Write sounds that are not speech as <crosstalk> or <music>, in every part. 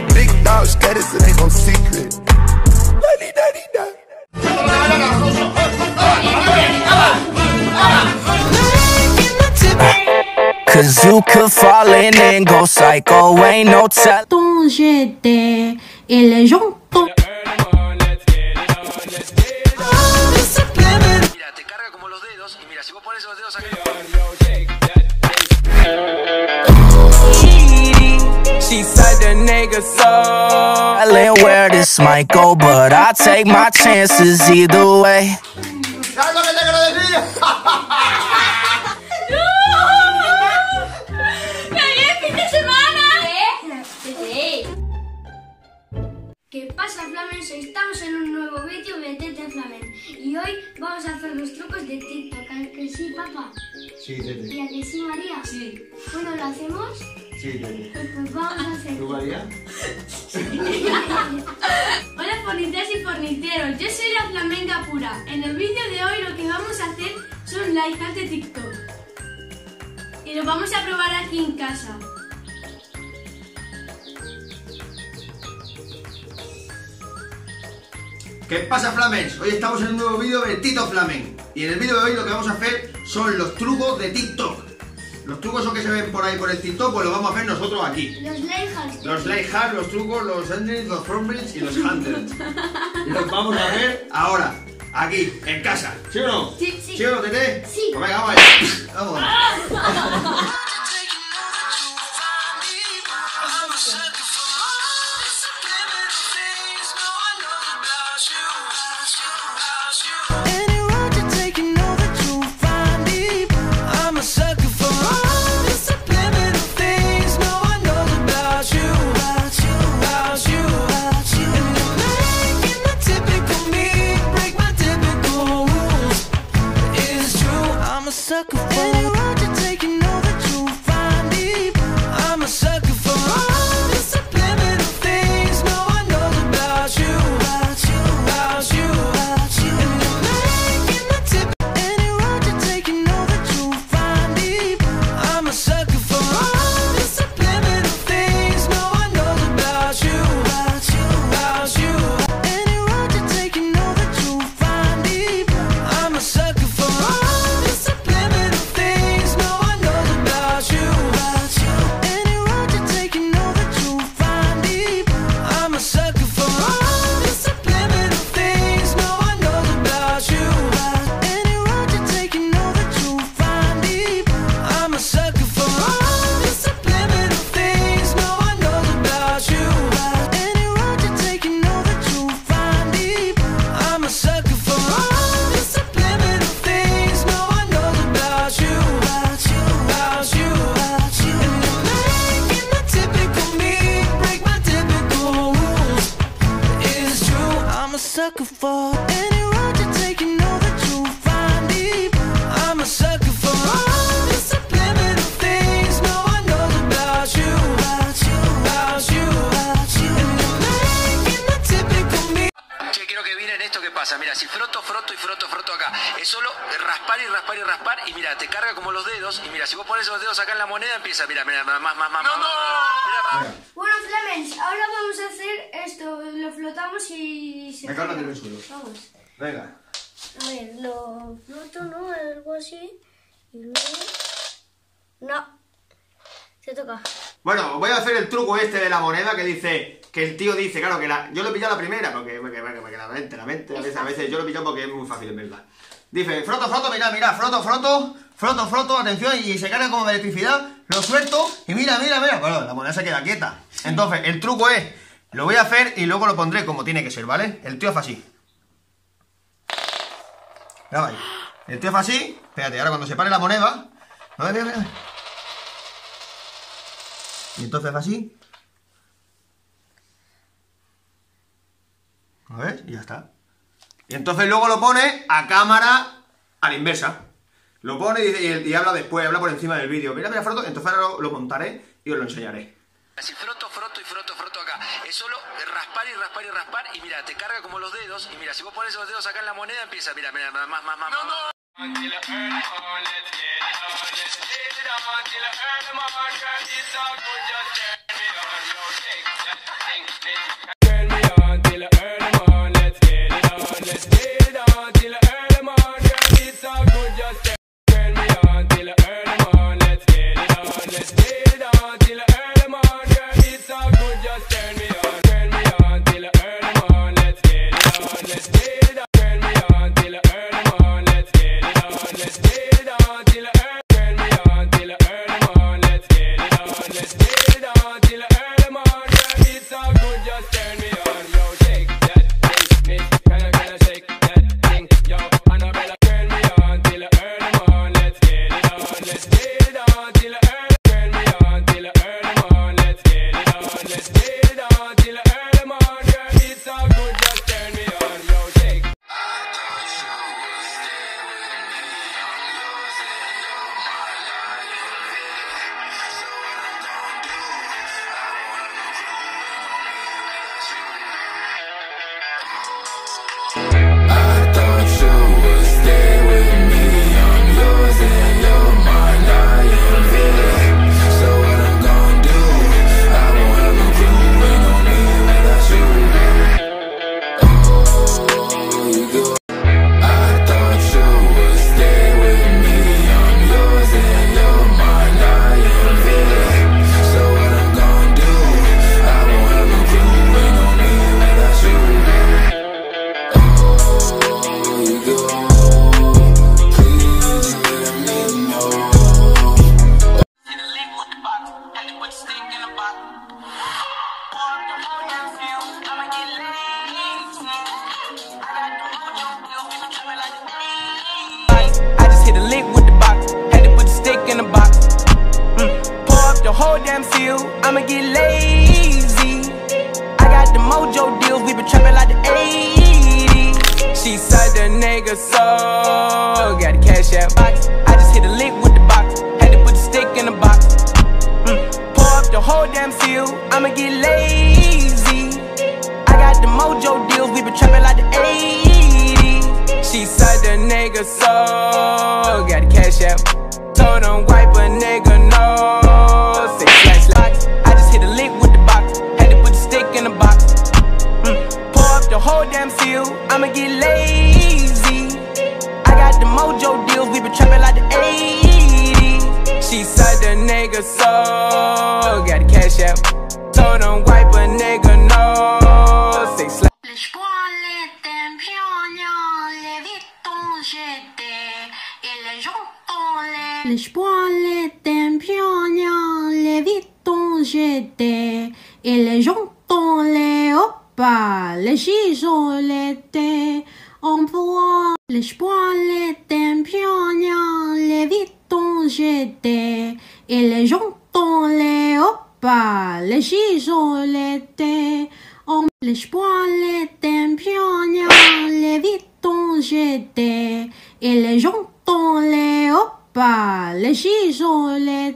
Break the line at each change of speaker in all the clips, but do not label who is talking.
that big dog status, it ain't no secret. Daddy, daddy, daddy.
Cause you could fall in and go psycho, ain't no tell.
J'étais.
Mira, te carga como los dedos y mira, si vos pones los dedos acá. She said the nigga so. Telling where this might go, but I take my chances either way. <laughs>
pasa, Flamens? Estamos en un nuevo vídeo de Tete Flamen y hoy vamos a hacer los trucos de TikTok. ¿A que sí, papá?
Sí, Tete.
¿Y a que sí, María? Sí. Bueno, ¿lo hacemos?
Sí, Tete.
Pues, pues vamos a hacer.
¿Tú, María? <laughs>
Hola forniteras y forniteros, yo soy la flamenca pura. En el vídeo de hoy lo que vamos a hacer son hacks de TikTok. Y lo vamos a probar aquí en casa.
¿Qué pasa, Flamens? Hoy estamos en un nuevo vídeo de Tito Flamen. Y en el vídeo de hoy lo que vamos a hacer son los trucos de TikTok. Los trucos son que se ven por ahí por el TikTok, pues los vamos a hacer nosotros aquí.
Los live hacks.
Los light hacks, los trucos, los endings, los frontbridge y los handles. Y los vamos a ver ahora, aquí, en casa. ¿Sí o no?
Sí, sí.
¿Sí o no, Tete?
Sí.
Pues venga, vamos allá. Vamos. <laughs>
esto que pasa. Mira, si froto, froto y froto, froto acá. Es solo raspar y raspar y raspar. Y mira, te carga como los dedos. Y mira, si vos pones los dedos acá en la moneda, empieza. Mira, mira, más, más, más. ¡No, no! Mira,
Bueno, Flamens, ahora vamos a hacer esto. Lo flotamos y se.
Me carga del suelo.
Vamos.
Venga.
A ver, lo floto, ¿no? Algo así. Y luego. No. Se toca.
Bueno, voy a hacer el truco este de la moneda que dice, que el tío dice, claro, que la, yo lo he pillado la primera, porque me, me- la mente, la mente, a veces, a veces yo lo he pillado porque es muy fácil, en verdad. Dice, froto, froto, mira, mira, froto, froto, froto, froto, atención, y se carga como de electricidad, lo suelto, y mira, mira, mira, bueno, la moneda se queda quieta. Entonces, el truco es, lo voy a hacer y luego lo pondré como tiene que ser, ¿vale? El tío hace así. Ahí. El tío hace así, espérate, ahora cuando se pare la moneda, a ver, a ver, a ver. Y entonces así. A ver, y ya está. Y entonces luego lo pone a cámara a la inversa. Lo pone y, dice- y- y habla después, habla por encima del vídeo. Mira, mira, froto. Entonces ahora lo, lo montaré y os lo enseñaré.
Si froto, froto y froto, froto acá. Es solo raspar y raspar y raspar. Y mira, te carga como los dedos. Y mira, si vos pones los dedos acá en la moneda, empieza. Mira, mira, más, más, más, más. ¡No, no!
just dawn till early morning. It's all good, just nigga soul. Got the cash out. Told him wipe a nigga no. Six
Les voilettes pionnières, les vitons jetés, et les jantons les hoppas, les gisons l'été, on voit les voilettes pionnières, les vitons jetés, et les gens dans les hoppas, ah, les gisons les poils les champignons, les vitons jetés, et les gens dans les hoppas, ah, les gisons les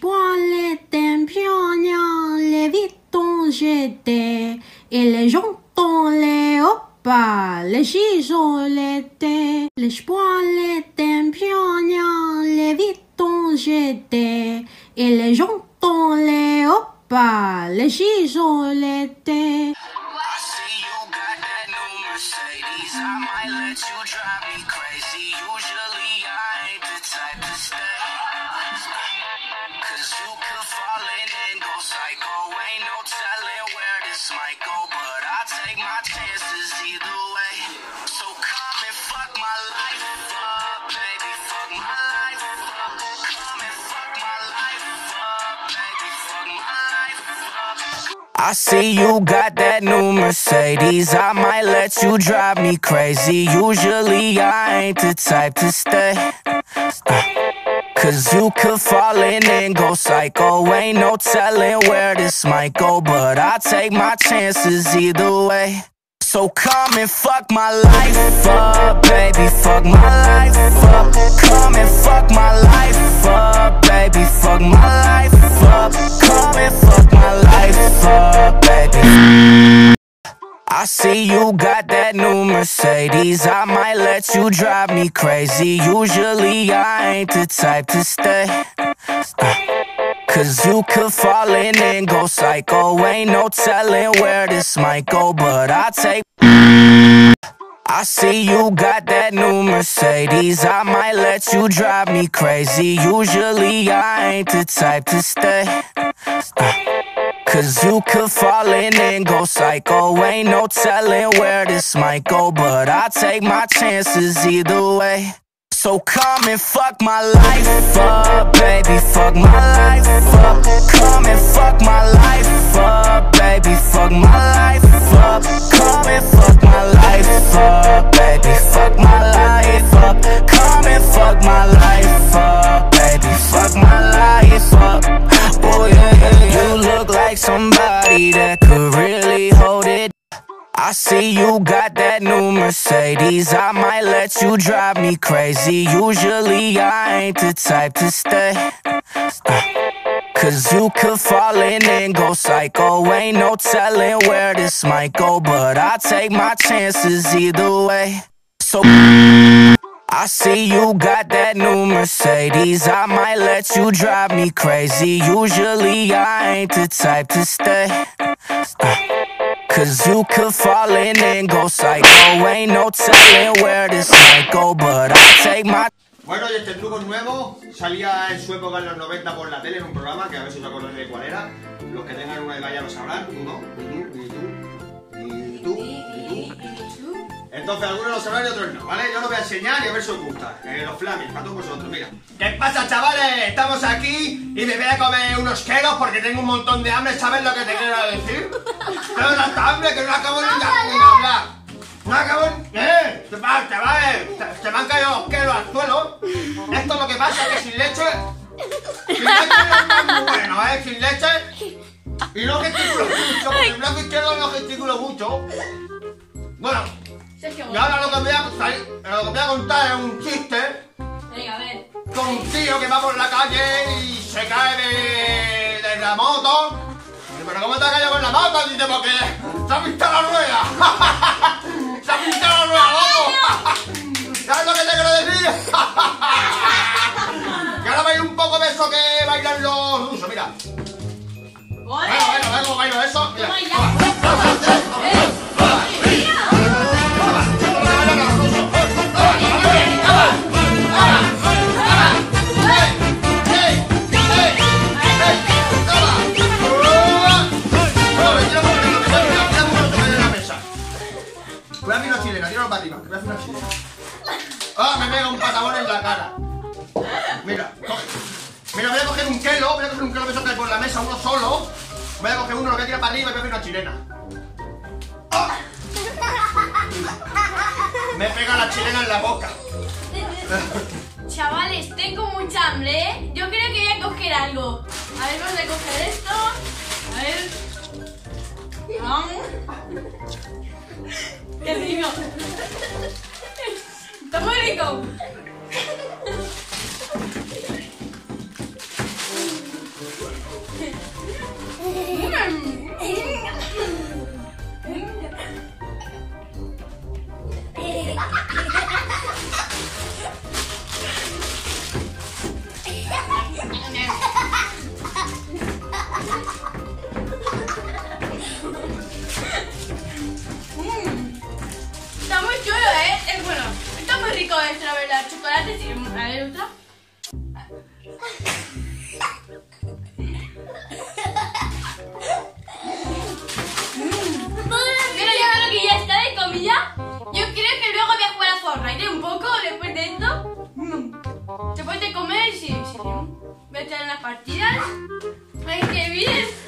poils les champignons, les vitons jetés, et les gens dans les hoppas, ah, les gisons les chpois les champignons, les vitons j'étais, et les gens dans les hoppas, les gisons l'étaient.
I see you got that new Mercedes. I might let you drive me crazy. Usually I ain't the type to stay. Uh, Cause you could fall in and go psycho. Ain't no telling where this might go. But I take my chances either way. So come and fuck my life up, baby. Fuck my life up. Come and fuck my life up, baby. Fuck my life I see you got that new Mercedes. I might let you drive me crazy. Usually I ain't the type to stay. Uh, Cause you could fall in and go psycho. Ain't no telling where this might go, but I take. I see you got that new Mercedes. I might let you drive me crazy. Usually I ain't the type to stay. Uh, Cause you could fall in and go psycho. Ain't no telling where this might go But I take my chances either way. So come and fuck my life up, baby Fuck my life up. Come and fuck my life up, baby Fuck my life up. Come and fuck my life up, baby Fuck my life up. Come and fuck my life up, baby Fuck my life up, oh yeah somebody that could really hold it. I see you got that new Mercedes. I might let you drive me crazy. Usually I ain't the type to stay. Uh, Cause you could fall in and go psycho. Ain't no telling where this might go, but I take my chances either way. So I see you got that new Mercedes. I might let you drive me crazy. Usually I ain't the type to stay. Uh, Cause you could fall in and go psycho. Ain't no telling where this might go, but I take my
Bueno, y este truco nuevo, salía en su época en los 90 por la tele en un programa, que a ver si os acordáis de cuál era. Los que tengan una edad ya lo sabrán, tú no, ni tú, ni tú, ni tú, ni tú. Entonces algunos lo sabrán y otros no, ¿vale? Yo lo voy a enseñar y a ver si os gusta. Eh, los flamis, para todos vosotros, mira. ¿Qué pasa, chavales? Estamos aquí y me voy a comer unos queros porque tengo un montón de hambre, ¿sabes lo que te quiero decir? Tengo tanta hambre que no acabo ni de hablar. No acabo ni... ¡Eh! ¿Qué pasa, chavales? Se- Se me han caído los queros al suelo. Esto es lo que pasa, que sin leche... Sin leche no es muy bueno, ¿eh? Sin leche... Y no gesticulo mucho, porque el brazo izquierdo no gesticulo mucho. Bueno,
Sergio,
y ahora lo que, voy a, lo que voy a contar es un chiste
venga, a ver.
con un tío que va por la calle y se cae de, de la moto. Dice, Pero ¿cómo te has caído con la moto? Dice, porque se ha pintado la rueda. <laughs> se ha pintado la rueda, loco. ¿Sabes lo que te quiero decir? <laughs> que ahora bailo un poco de eso que bailan los rusos, mira.
¡Ole!
Bueno, bueno, bueno, bailo eso. Mira.
Toma ya. ¡Eh!
Voy a hacer una chilena, tíralo para arriba, voy a hacer una chilena. Ah, me pega un patagón en la cara. Mira, coge. Mira, voy a coger un kelo, voy a coger un kelo de esos que por la mesa, uno solo. Voy a coger uno, lo voy a tirar para arriba y voy a hacer una chilena. ¡Ah! Me pega la chilena en la boca.
Chavales, tengo mucha hambre, ¿eh? Yo creo que voy a coger algo. A ver, vamos a coger esto. A ver. ¡Qué rico! ¡Está muy rico! Rico esto, la verdad. Chocolate, sí. A ver, otra. Pero yo creo que ya está de comida. Yo creo que luego voy a jugar a Fortnite un poco después de esto. Mm. Después de comer, sí, sí. Voy a echar unas partidas. ¡Ay, qué bien!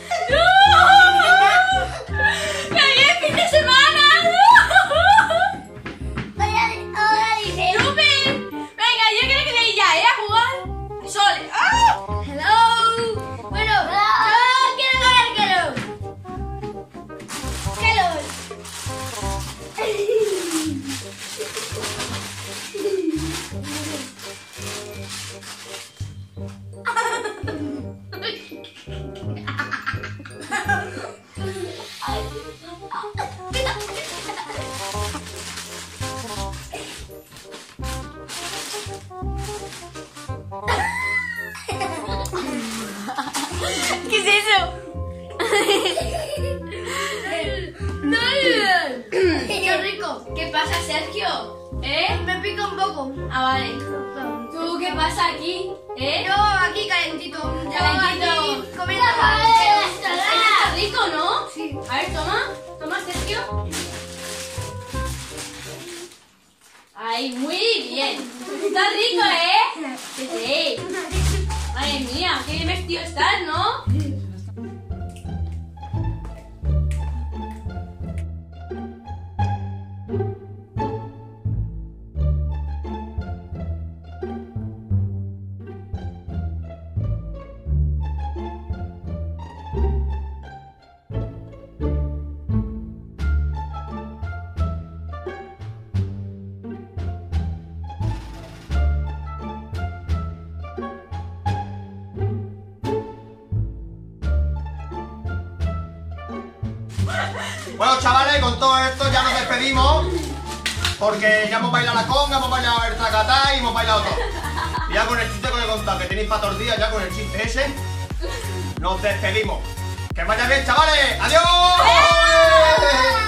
Ah, vale. ¿Tú qué pasa aquí? ¿Eh? Yo aquí calentito. Calentito. Comiendo Está rico, ¿no? Sí. A ver, toma. Toma, Sergio. Ay, muy bien. Está rico, ¿eh? Sí. Madre mía, qué bien vestido estás, ¿no?
Bueno, chavales, con todo esto ya nos despedimos. Porque ya hemos bailado la conga, hemos bailado el tacatá y hemos bailado todo. Y ya con el chiste que os he contado, que tenéis para días ya con el chiste ese, nos despedimos. Que vaya bien, chavales. ¡Adiós! ¡Eh!